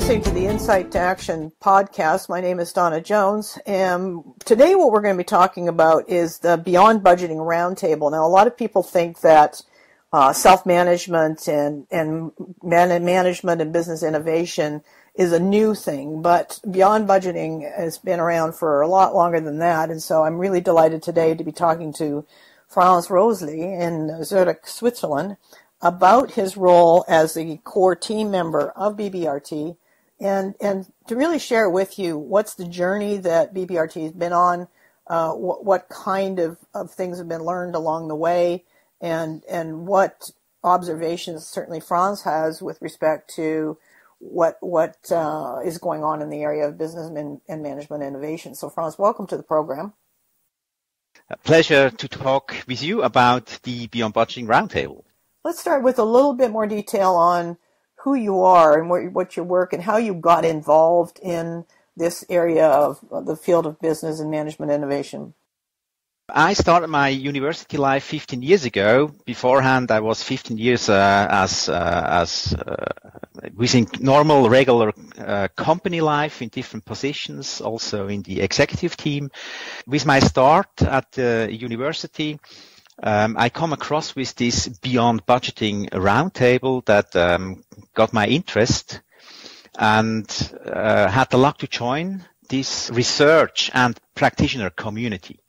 listening to the Insight to Action podcast. My name is Dawna Jones, and today what we're going to be talking about is the Beyond Budgeting Roundtable. Now, a lot of people think that uh, self-management and and man- management and business innovation is a new thing, but Beyond Budgeting has been around for a lot longer than that, and so I'm really delighted today to be talking to Franz Röösli in Zurich, Switzerland about his role as the core team member of BBRT and, and to really share with you what's the journey that BBRT has been on, uh, what, what kind of, of things have been learned along the way, and, and what observations certainly Franz has with respect to what what uh, is going on in the area of business and, and management innovation. So, Franz, welcome to the program. A pleasure to talk with you about the Beyond Budgeting Roundtable. Let's start with a little bit more detail on who you are and what your work and how you got involved in this area of the field of business and management innovation. I started my university life 15 years ago. Beforehand, I was 15 years uh, as uh, as uh, within normal, regular uh, company life in different positions, also in the executive team. With my start at the university, um, I come across with this beyond budgeting roundtable that um, got my interest and uh, had the luck to join this research and practitioner community.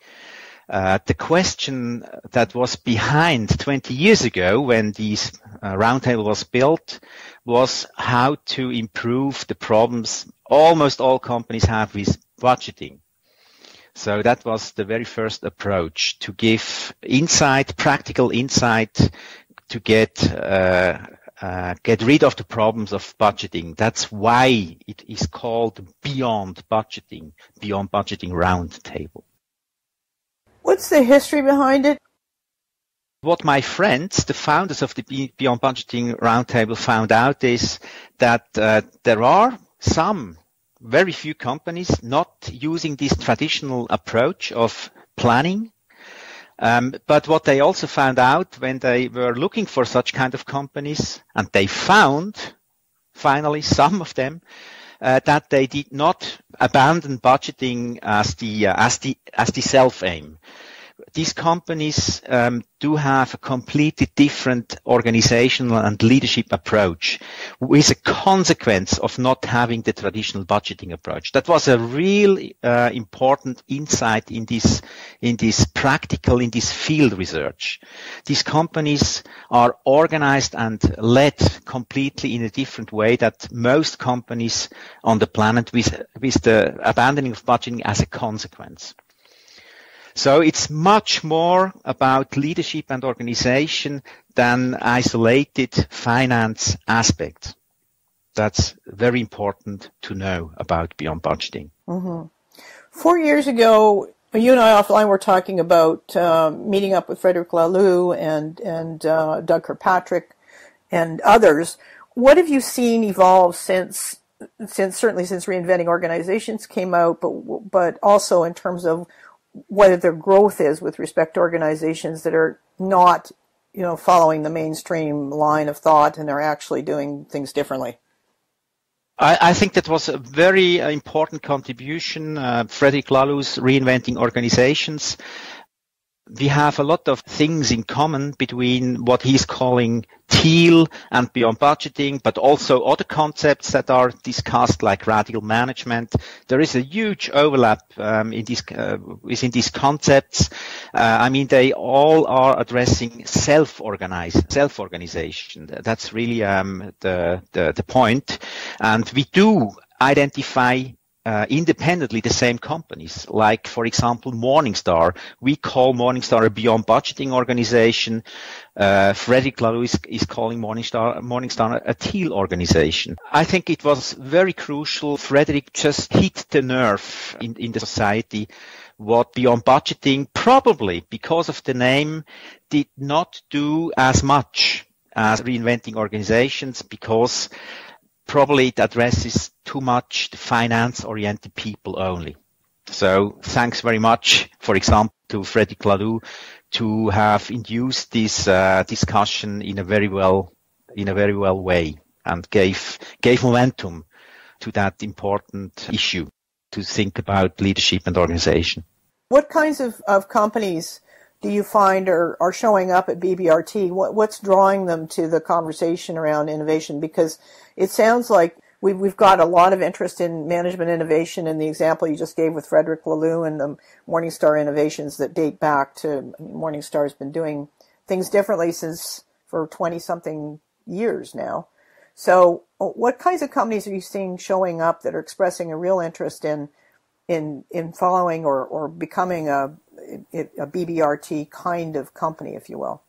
Uh, the question that was behind 20 years ago when this uh, roundtable was built was how to improve the problems almost all companies have with budgeting. So that was the very first approach to give insight, practical insight to get uh, uh, get rid of the problems of budgeting. That's why it is called Beyond Budgeting, Beyond Budgeting Roundtable. What's the history behind it? What my friends, the founders of the Beyond Budgeting Roundtable, found out is that uh, there are some very few companies not using this traditional approach of planning. Um, but what they also found out when they were looking for such kind of companies, and they found finally some of them, uh, that they did not abandon budgeting as the uh, as the as the self aim these companies um, do have a completely different organizational and leadership approach with a consequence of not having the traditional budgeting approach. That was a real uh, important insight in this, in this practical, in this field research. These companies are organized and led completely in a different way that most companies on the planet with, with the abandoning of budgeting as a consequence. So it's much more about leadership and organization than isolated finance aspect. That's very important to know about beyond budgeting. Mm-hmm. Four years ago, you and I offline were talking about uh, meeting up with Frederic Laloux and and uh, Doug Kirkpatrick and others. What have you seen evolve since since certainly since reinventing organizations came out, but but also in terms of whether their growth is with respect to organizations that are not, you know, following the mainstream line of thought and are actually doing things differently. I, think that was a very important contribution, uh, Frederic Laloux's reinventing organizations we have a lot of things in common between what he's calling teal and beyond budgeting, but also other concepts that are discussed like radical management. There is a huge overlap um, in these uh, within these concepts. Uh, I mean, they all are addressing self-organize, self-organization. That's really um, the, the the point, and we do identify uh, independently the same companies. Like, for example, Morningstar. We call Morningstar a beyond budgeting organization. Uh, Frederic Laloux is, is, calling Morningstar, Morningstar a teal organization. I think it was very crucial. Frederic just hit the nerve in, in the society what beyond budgeting probably because of the name did not do as much as reinventing organizations because probably it addresses too much the finance-oriented people only. So thanks very much, for example, to Frederic Laloux to have induced this uh, discussion in a very well in a very well way and gave gave momentum to that important issue to think about leadership and organization. What kinds of, of companies do you find are, are showing up at BBRT? What, what's drawing them to the conversation around innovation? Because it sounds like we've, we've got a lot of interest in management innovation and the example you just gave with Frederic Laloux and the Morningstar innovations that date back to Morningstar has been doing things differently since for 20 something years now. So uh, what kinds of companies are you seeing showing up that are expressing a real interest in in in following or, or becoming a, a BBRT kind of company, if you will?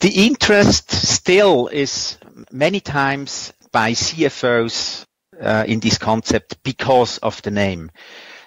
The interest still is many times by CFOs uh, in this concept because of the name.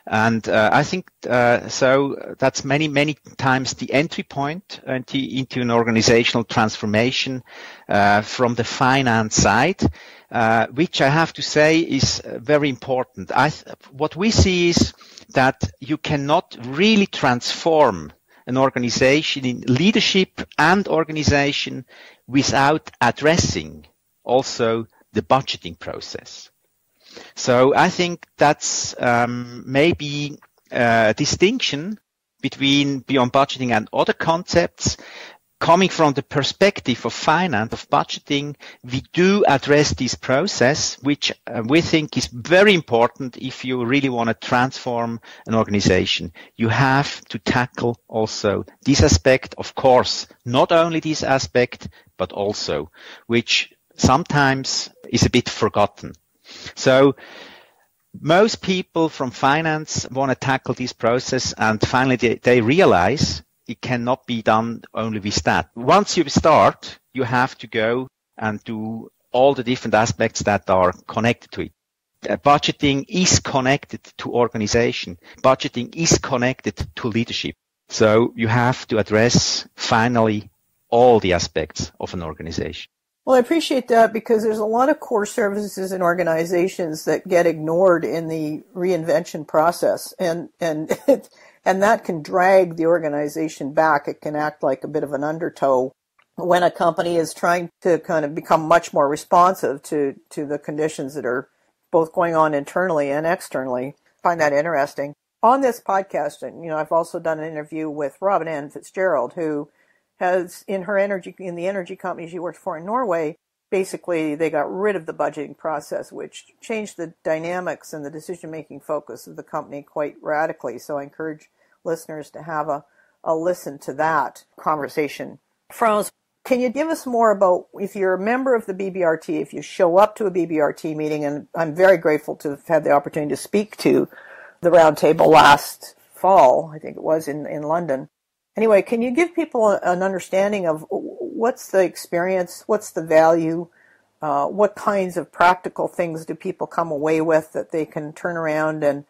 And uh, I think uh, so that's many, many times the entry point into, into an organizational transformation uh, from the finance side, uh, which I have to say is very important. Th- what we see is that you cannot really transform an organization in leadership and organization without addressing also the budgeting process. So I think that's um, maybe a distinction between beyond budgeting and other concepts. Coming from the perspective of finance, of budgeting, we do address this process, which uh, we think is very important if you really want to transform an organization. You have to tackle also this aspect, of course, not only this aspect, but also, which sometimes is a bit forgotten. So most people from finance want to tackle this process and finally they, they realize it cannot be done only with that. Once you start, you have to go and do all the different aspects that are connected to it. Uh, budgeting is connected to organization. Budgeting is connected to leadership. So you have to address finally all the aspects of an organization. Well, I appreciate that because there's a lot of core services and organizations that get ignored in the reinvention process, and and and that can drag the organization back. It can act like a bit of an undertow when a company is trying to kind of become much more responsive to to the conditions that are both going on internally and externally. I find that interesting. On this podcast, and you know, I've also done an interview with Robin Ann Fitzgerald, who has in her energy in the energy company she worked for in Norway, basically they got rid of the budgeting process, which changed the dynamics and the decision making focus of the company quite radically. So I encourage listeners to have a, a listen to that conversation. Franz, can you give us more about if you're a member of the BBRT, if you show up to a BBRT meeting, and I'm very grateful to have had the opportunity to speak to the roundtable last fall, I think it was in, in London. Anyway, can you give people an understanding of what's the experience, what's the value, uh, what kinds of practical things do people come away with that they can turn around and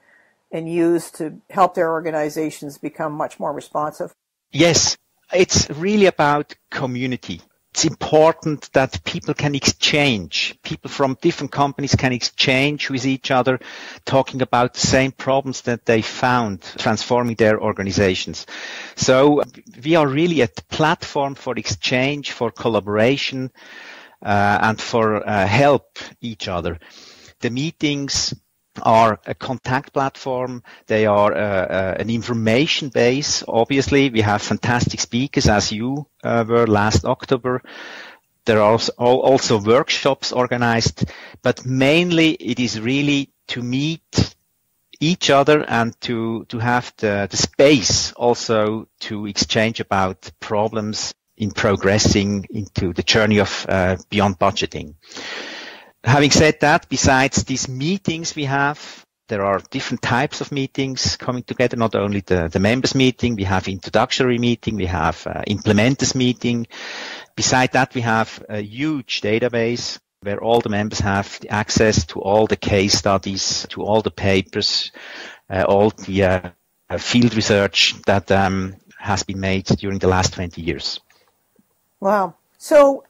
and use to help their organizations become much more responsive? Yes, it's really about community it's important that people can exchange. People from different companies can exchange with each other, talking about the same problems that they found transforming their organizations. So we are really a platform for exchange, for collaboration, uh, and for uh, help each other. The meetings are a contact platform. They are uh, uh, an information base. Obviously, we have fantastic speakers as you uh, were last October. There are also, also workshops organized, but mainly it is really to meet each other and to, to have the, the space also to exchange about problems in progressing into the journey of uh, beyond budgeting. Having said that, besides these meetings we have, there are different types of meetings coming together, not only the, the members meeting, we have introductory meeting, we have uh, implementers meeting. Beside that, we have a huge database where all the members have access to all the case studies, to all the papers, uh, all the uh, field research that um, has been made during the last 20 years. Wow. So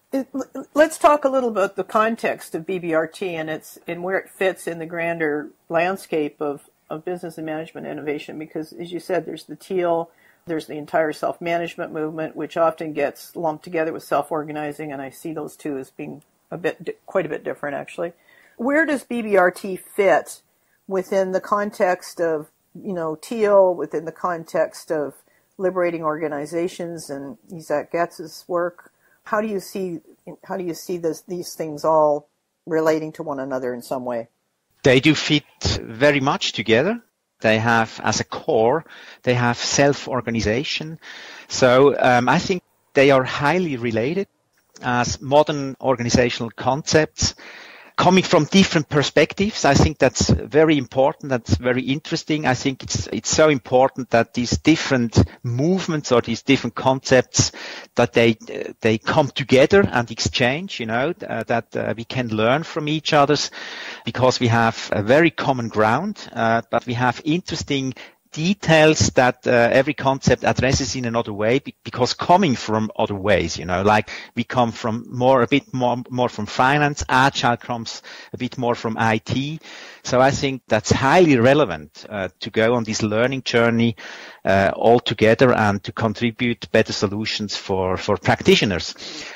let's talk a little about the context of BBRT and its and where it fits in the grander landscape of, of business and management innovation. Because as you said, there's the teal, there's the entire self-management movement, which often gets lumped together with self-organizing, and I see those two as being a bit quite a bit different actually. Where does BBRT fit within the context of, you know, Teal, within the context of liberating organizations and Isaac Getz's work? How do you see how do you see this, these things all relating to one another in some way? They do fit very much together. They have, as a core, they have self-organization. So um, I think they are highly related as modern organizational concepts coming from different perspectives. I think that's very important. That's very interesting. I think it's it's so important that these different movements or these different concepts that they they come together and exchange. You know uh, that uh, we can learn from each other's because we have a very common ground, uh, but we have interesting details that uh, every concept addresses in another way because coming from other ways, you know, like we come from more, a bit more, more from finance, agile comes a bit more from IT. So I think that's highly relevant uh, to go on this learning journey uh, all together and to contribute better solutions for, for practitioners.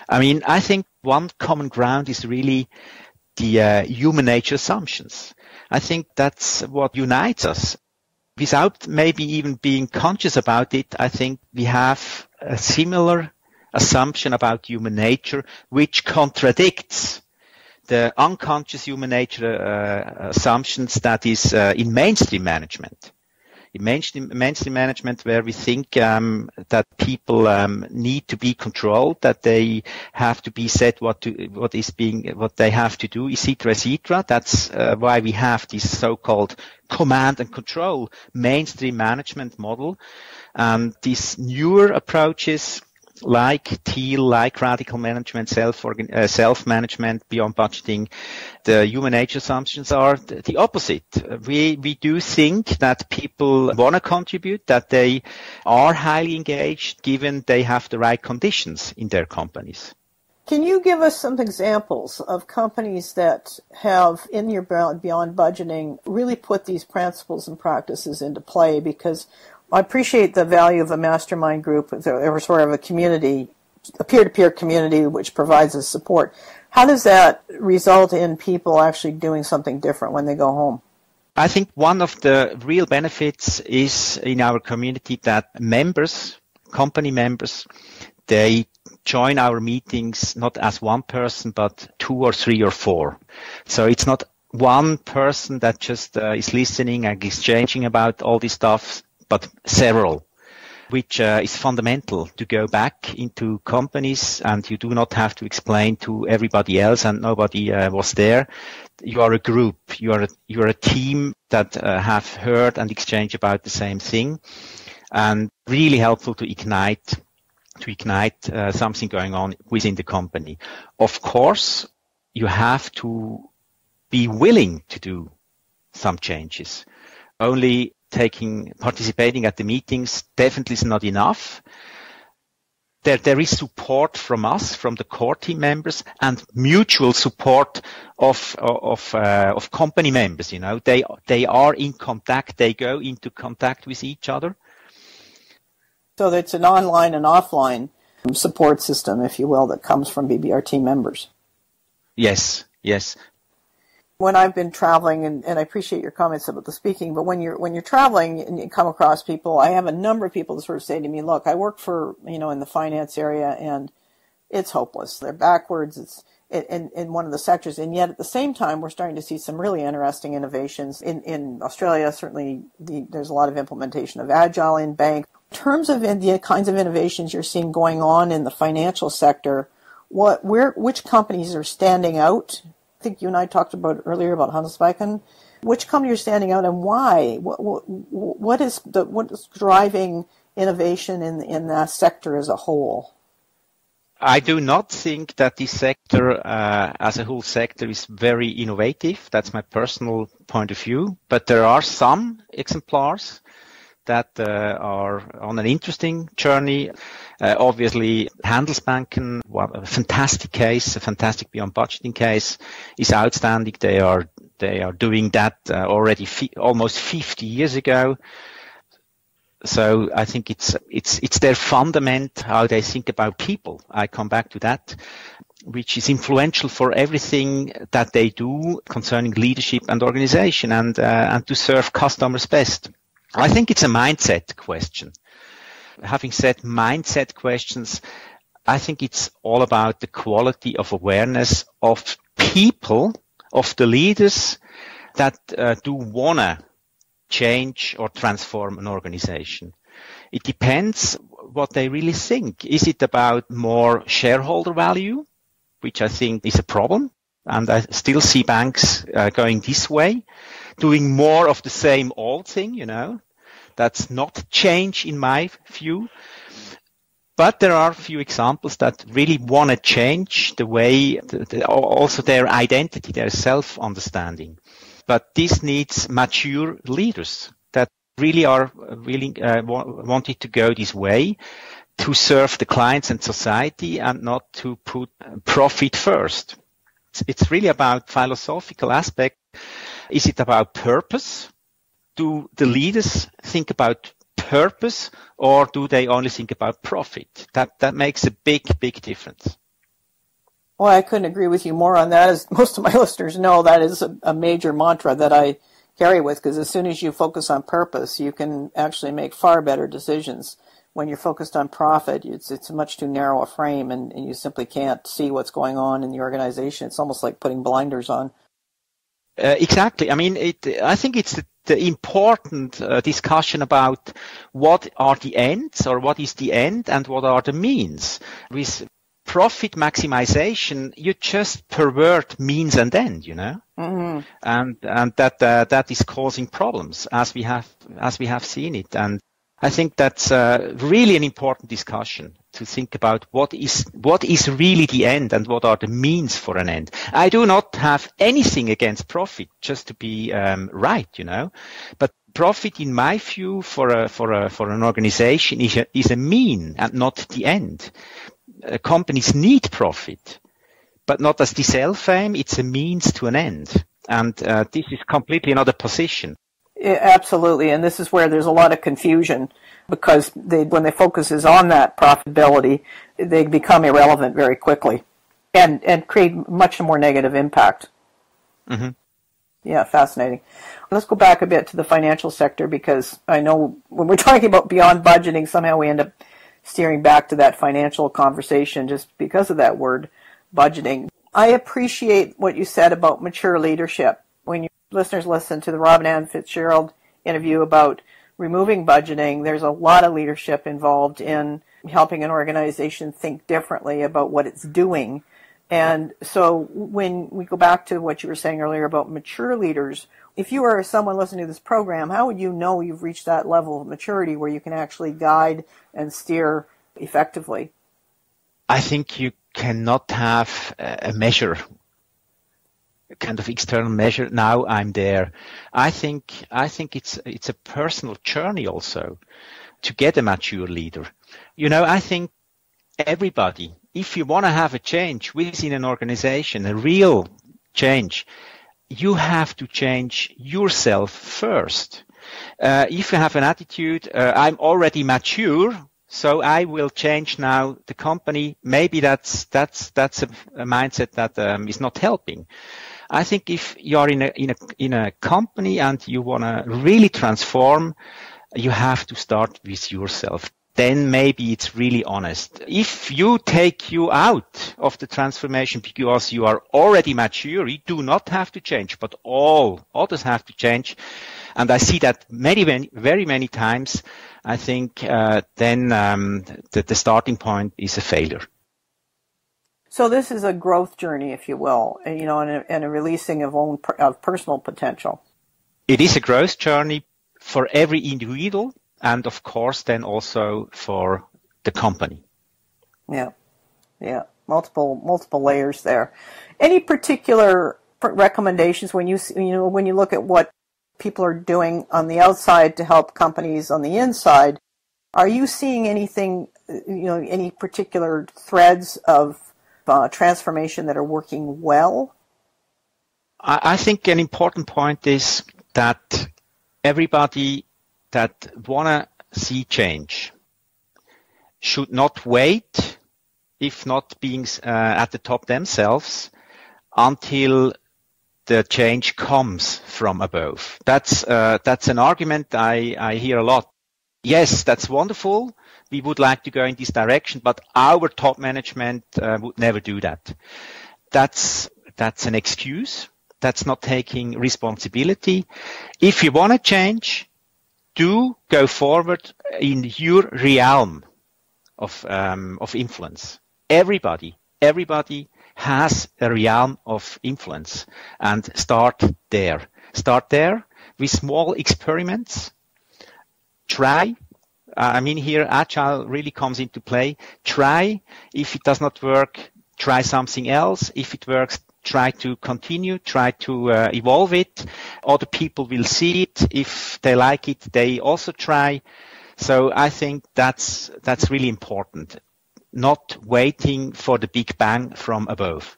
I mean, I think one common ground is really the uh, human nature assumptions. I think that's what unites us without maybe even being conscious about it, I think we have a similar assumption about human nature, which contradicts the unconscious human nature uh, assumptions that is uh, in mainstream management mainstream management where we think um, that people um, need to be controlled, that they have to be said what to, what is being, what they have to do, etc., etc. That's uh, why we have this so-called command and control mainstream management model. And these newer approaches like Teal, like radical management, self uh, self management beyond budgeting, the human age assumptions are the opposite. We we do think that people want to contribute, that they are highly engaged, given they have the right conditions in their companies. Can you give us some examples of companies that have, in your beyond budgeting, really put these principles and practices into play? Because I appreciate the value of a mastermind group or sort of a community, a peer-to-peer community which provides us support. How does that result in people actually doing something different when they go home? I think one of the real benefits is in our community that members, company members, they join our meetings not as one person, but two or three or four. So it's not one person that just uh, is listening and exchanging about all this stuff but several, which uh, is fundamental to go back into companies and you do not have to explain to everybody else and nobody uh, was there. You are a group. You are a, you are a team that uh, have heard and exchanged about the same thing and really helpful to ignite to ignite uh, something going on within the company. Of course, you have to be willing to do some changes. Only taking participating at the meetings definitely is not enough. There, there is support from us, from the core team members, and mutual support of of uh, of company members. You know, they they are in contact. They go into contact with each other. So it's an online and offline support system, if you will, that comes from BBRT members. Yes, yes when I've been traveling, and, and I appreciate your comments about the speaking, but when you're when you're traveling and you come across people, I have a number of people that sort of say to me, "Look, I work for you know in the finance area, and it's hopeless. They're backwards. It's in, in one of the sectors, and yet at the same time, we're starting to see some really interesting innovations in in Australia. Certainly, the, there's a lot of implementation of agile in bank. In terms of the kinds of innovations you're seeing going on in the financial sector, what where which companies are standing out I think you and I talked about earlier about Handelsbanken. Which company are standing out and why? What, what, what is the what is driving innovation in in that sector as a whole? I do not think that this sector, uh, as a whole sector, is very innovative. That's my personal point of view. But there are some exemplars that uh, are on an interesting journey. Uh, obviously, Handelsbanken, a fantastic case, a fantastic beyond budgeting case, is outstanding. They are they are doing that uh, already fi- almost 50 years ago. So I think it's it's it's their fundament how they think about people. I come back to that. which is influential for everything that they do concerning leadership and organization and, uh, and to serve customers best. I think it's a mindset question. Having said mindset questions, I think it's all about the quality of awareness of people, of the leaders that uh, do wanna change or transform an organization. It depends what they really think. Is it about more shareholder value, which I think is a problem? And I still see banks uh, going this way, doing more of the same old thing, you know. That's not change in my view. But there are a few examples that really want to change the way, the, the, also their identity, their self-understanding. But this needs mature leaders that really are willing, uh, wanted to go this way to serve the clients and society and not to put profit first. It's, it's really about philosophical aspect. Is it about purpose? Do the leaders think about purpose or do they only think about profit? That, that makes a big, big difference. Well, I couldn't agree with you more on that. As most of my listeners know, that is a, a major mantra that I carry with because as soon as you focus on purpose, you can actually make far better decisions. When you're focused on profit, it's, it's much too narrow a frame and, and you simply can't see what's going on in the organization. It's almost like putting blinders on. Uh, exactly. I mean, it, I think it's the, the important uh, discussion about what are the ends or what is the end and what are the means. With profit maximization, you just pervert means and end, you know, mm-hmm. and and that uh, that is causing problems as we have as we have seen it. And I think that's uh, really an important discussion to think about what is what is really the end and what are the means for an end. I do not have anything against profit, just to be um, right, you know, but profit, in my view, for a for a for an organization is a, is a mean and not the end. Uh, companies need profit, but not as the self aim. It's a means to an end, and uh, this is completely another position. Yeah, absolutely, and this is where there's a lot of confusion because they, when the focus is on that profitability, they become irrelevant very quickly, and and create much more negative impact. Mm-hmm. Yeah, fascinating. Let's go back a bit to the financial sector because I know when we're talking about beyond budgeting, somehow we end up steering back to that financial conversation just because of that word budgeting. I appreciate what you said about mature leadership when you listeners listen to the Robin Ann Fitzgerald interview about removing budgeting, there's a lot of leadership involved in helping an organization think differently about what it's doing. And so when we go back to what you were saying earlier about mature leaders, if you are someone listening to this program, how would you know you've reached that level of maturity where you can actually guide and steer effectively? I think you cannot have a measure kind of external measure. Now I'm there. I think, I think it's, it's a personal journey also to get a mature leader. You know, I think everybody, if you want to have a change within an organization, a real change, you have to change yourself first. Uh, if you have an attitude, uh, I'm already mature, so I will change now the company. Maybe that's that's that's a, a mindset that um, is not helping. I think if you are in a, in a, in a company and you want to really transform, you have to start with yourself. Then maybe it's really honest. If you take you out of the transformation because you are already mature, you do not have to change, but all others have to change. And I see that many, many very many times. I think uh, then um, the, the starting point is a failure. So this is a growth journey, if you will, you know, and a, and a releasing of own of personal potential. It is a growth journey for every individual, and of course, then also for the company. Yeah, yeah, multiple multiple layers there. Any particular recommendations when you you know when you look at what people are doing on the outside to help companies on the inside? Are you seeing anything, you know, any particular threads of uh, transformation that are working well? I, I think an important point is that everybody that want to see change should not wait if not being uh, at the top themselves, until the change comes from above. That's uh, that's an argument I, I hear a lot. Yes, that's wonderful. We would like to go in this direction, but our top management uh, would never do that. That's that's an excuse. That's not taking responsibility. If you want to change, do go forward in your realm of um, of influence. Everybody, everybody has a realm of influence and start there. Start there with small experiments. Try. Uh, I mean, here agile really comes into play. Try. If it does not work, try something else. If it works, try to continue, try to uh, evolve it. Other people will see it. If they like it, they also try. So I think that's that's really important not waiting for the big bang from above.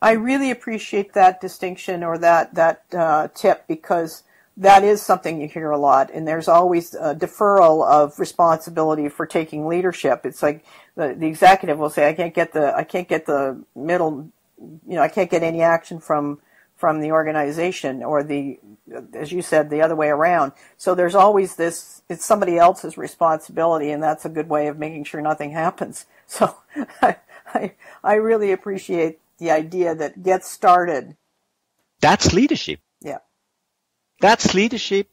I really appreciate that distinction or that that uh, tip because that is something you hear a lot, and there's always a deferral of responsibility for taking leadership. It's like the, the executive will say, "I can't get the I can't get the middle, you know, I can't get any action from from the organization or the, as you said, the other way around. So there's always this, it's somebody else's responsibility and that's a good way of making sure nothing happens. So I, I, I really appreciate the idea that get started. That's leadership. That's leadership.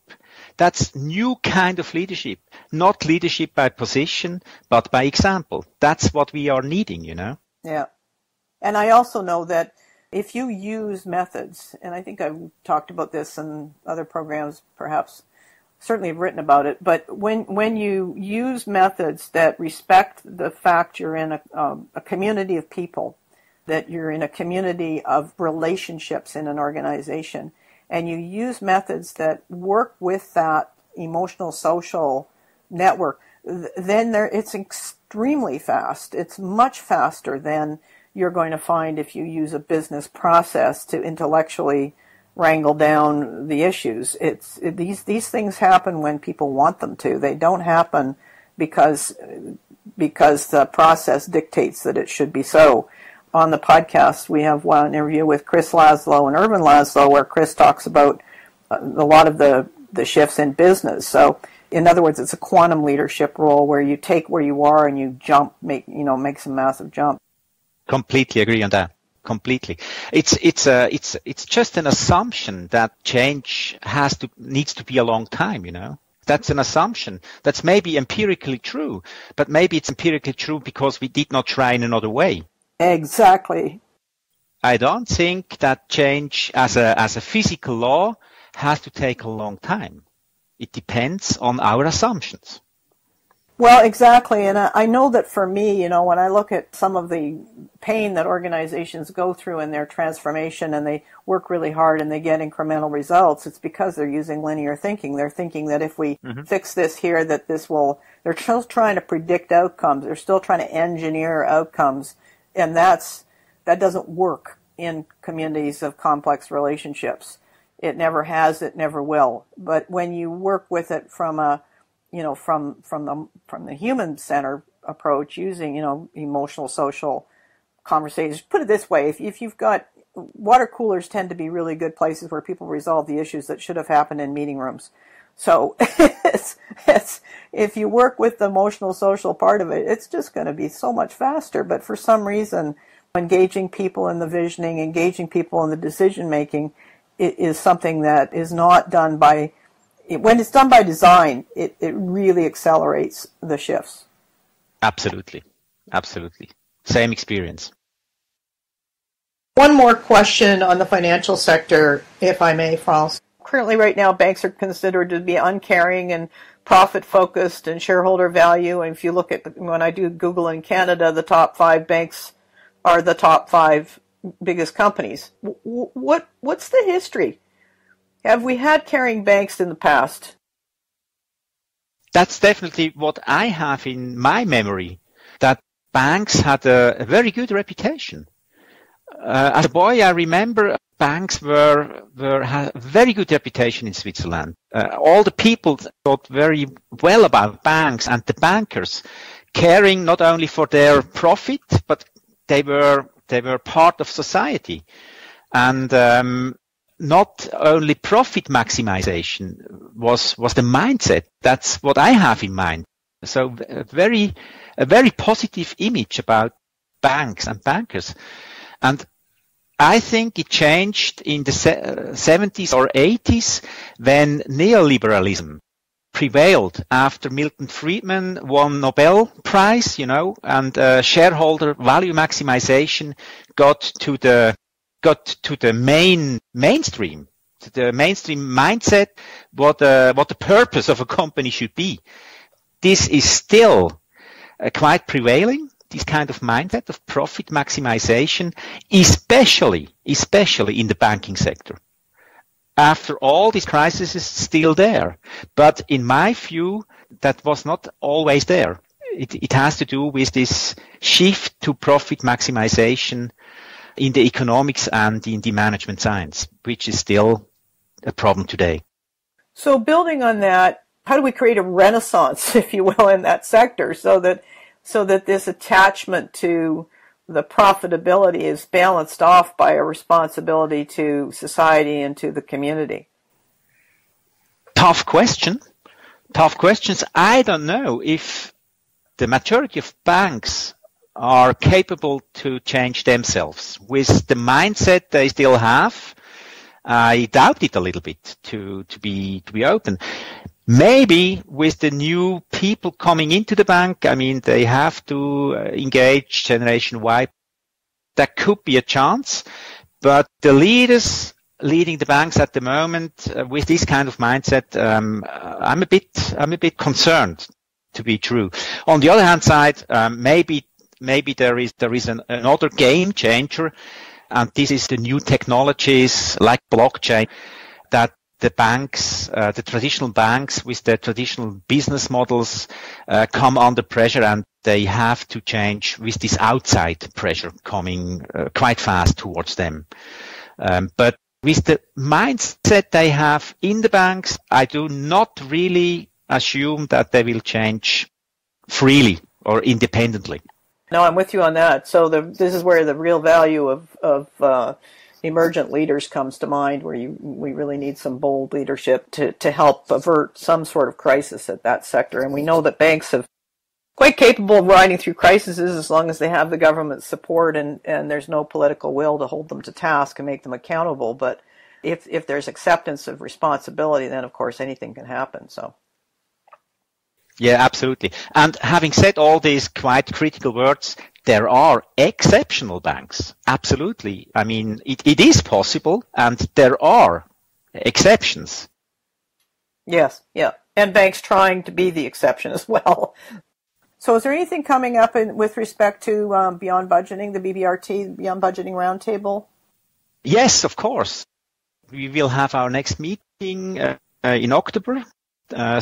That's new kind of leadership, not leadership by position, but by example. That's what we are needing, you know? Yeah. And I also know that if you use methods, and I think I've talked about this in other programs, perhaps certainly have written about it, but when when you use methods that respect the fact you're in a, um, a community of people, that you're in a community of relationships in an organization, and you use methods that work with that emotional social network, then there it's extremely fast. It's much faster than you're going to find if you use a business process to intellectually wrangle down the issues. It's it, these these things happen when people want them to. They don't happen because because the process dictates that it should be so. On the podcast, we have one interview with Chris Laszlo and Ervin Laszlo, where Chris talks about uh, a lot of the the shifts in business. So, in other words, it's a quantum leadership role where you take where you are and you jump, make you know, make some massive jump. Completely agree on that. Completely. It's it's a it's it's just an assumption that change has to needs to be a long time. You know. That's an assumption. That's maybe empirically true, but maybe it's empirically true because we did not try in another way. Exactly. I don't think that change as a as a physical law has to take a long time. It depends on our assumptions. Well, exactly. And I know that for me, you know, when I look at some of the pain that organizations go through in their transformation and they work really hard and they get incremental results, it's because they're using linear thinking. They're thinking that if we mm-hmm. fix this here, that this will, they're still trying to predict outcomes. They're still trying to engineer outcomes. And that's, that doesn't work in communities of complex relationships. It never has, it never will. But when you work with it from a, you know, from from the from the human center approach, using you know emotional social conversations. Put it this way: if if you've got water coolers, tend to be really good places where people resolve the issues that should have happened in meeting rooms. So it's, it's, if you work with the emotional social part of it, it's just going to be so much faster. But for some reason, engaging people in the visioning, engaging people in the decision making is something that is not done by when it's done by design, it, it really accelerates the shifts. Absolutely. Absolutely. Same experience. One more question on the financial sector, if I may, Franz. Currently, right now, banks are considered to be uncaring and profit focused and shareholder value. And if you look at when I do Google in Canada, the top five banks are the top five biggest companies. What what's the history have we had caring banks in the past? That's definitely what I have in my memory, that banks had a, a very good reputation. Uh, as a boy, I remember banks were, were had a very good reputation in Switzerland. Uh, all the people thought very well about banks and the bankers caring not only for their profit, but they were they were part of society, and um, not only profit maximization was was the mindset. That's what I have in mind. So a very a very positive image about banks and bankers, and I think it changed in the 70s or 80s when neoliberalism prevailed after Milton Friedman won Nobel Prize, you know, and uh, shareholder value maximization got to the got to the main mainstream, to the mainstream mindset, what uh, what the purpose of a company should be. This is still uh, quite prevailing this kind of mindset of profit maximization, especially, especially in the banking sector. After all, this crisis is still there. But in my view, that was not always there. It, it has to do with this shift to profit maximization in the economics and in the management science, which is still a problem today. So building on that, how do we create a renaissance, if you will, in that sector so that so that this attachment to the profitability is balanced off by a responsibility to society and to the community? Tough question. Tough questions. I don't know if the majority of banks are capable to change themselves with the mindset they still have. I doubt it a little bit to, to be, to be open. Maybe with the new people coming into the bank, I mean, they have to uh, engage Generation Y. That could be a chance, but the leaders leading the banks at the moment uh, with this kind of mindset, um, I'm a bit, I'm a bit concerned to be true. On the other hand side, um, maybe, maybe there is, there is an, another game changer, and this is the new technologies like blockchain that the banks, uh, the traditional banks with their traditional business models uh, come under pressure and they have to change with this outside pressure coming uh, quite fast towards them. Um, but with the mindset they have in the banks, I do not really assume that they will change freely or independently. No, I'm with you on that. So the, this is where the real value of, of uh, emergent leaders comes to mind where you, we really need some bold leadership to, to help avert some sort of crisis at that sector. And we know that banks have quite capable of riding through crises as long as they have the government support and, and there's no political will to hold them to task and make them accountable. But if, if there's acceptance of responsibility, then of course anything can happen. So. Yeah, absolutely. And having said all these quite critical words, there are exceptional banks. Absolutely. I mean, it, it is possible and there are exceptions. Yes, yeah. And banks trying to be the exception as well. So is there anything coming up in, with respect to um, Beyond Budgeting, the BBRT, Beyond Budgeting Roundtable? Yes, of course. We will have our next meeting uh, uh, in October, uh,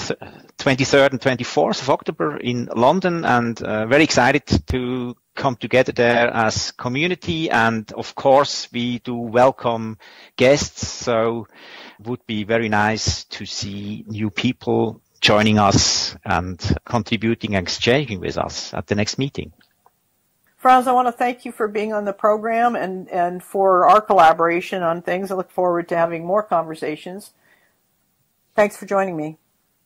23rd and 24th of October in London and uh, very excited to come together there as community. And of course, we do welcome guests. So it would be very nice to see new people joining us and contributing and exchanging with us at the next meeting. Franz, I want to thank you for being on the program and, and for our collaboration on things. I look forward to having more conversations. Thanks for joining me.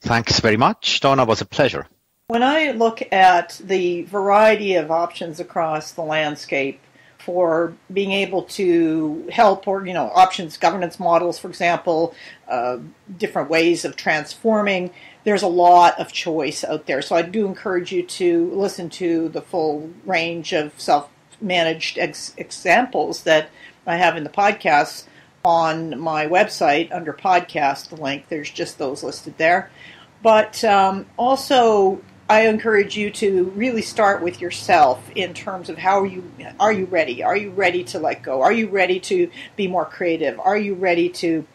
Thanks very much. Dawna, was a pleasure. When I look at the variety of options across the landscape for being able to help, or, you know, options, governance models, for example, uh, different ways of transforming, there's a lot of choice out there. So I do encourage you to listen to the full range of self managed ex- examples that I have in the podcast on my website under podcast, the link, there's just those listed there. But um, also I encourage you to really start with yourself in terms of how are you are you ready? Are you ready to let go? Are you ready to be more creative? Are you ready to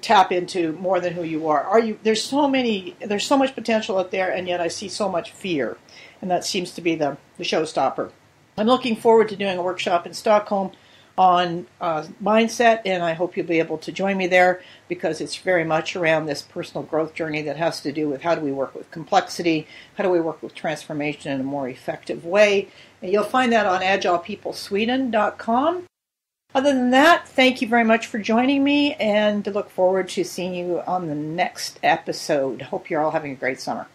tap into more than who you are? Are you there's so many there's so much potential out there and yet I see so much fear. And that seems to be the, the showstopper. I'm looking forward to doing a workshop in Stockholm on uh, mindset, and I hope you'll be able to join me there because it's very much around this personal growth journey that has to do with how do we work with complexity, how do we work with transformation in a more effective way. And you'll find that on agilepeoplesweden.com. Other than that, thank you very much for joining me and look forward to seeing you on the next episode. Hope you're all having a great summer.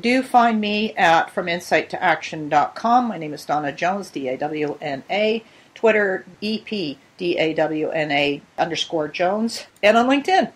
Do find me at FromInsightToAction.com. My name is Dawna Jones, D A W N A. Twitter, EP, D A W N A underscore Jones, and on LinkedIn.